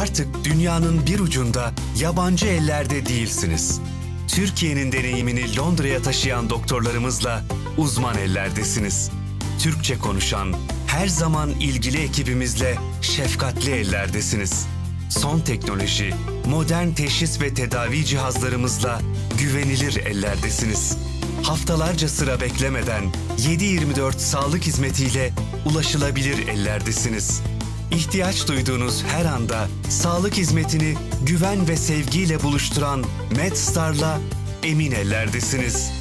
Artık dünyanın bir ucunda yabancı ellerde değilsiniz. Türkiye'nin deneyimini Londra'ya taşıyan doktorlarımızla uzman ellerdesiniz. Türkçe konuşan, her zaman ilgili ekibimizle şefkatli ellerdesiniz. Son teknoloji, modern teşhis ve tedavi cihazlarımızla güvenilir ellerdesiniz. Haftalarca sıra beklemeden 7/24 sağlık hizmetiyle ulaşılabilir ellerdesiniz. İhtiyaç duyduğunuz her anda sağlık hizmetini güven ve sevgiyle buluşturan MedStar'la emin ellerdesiniz.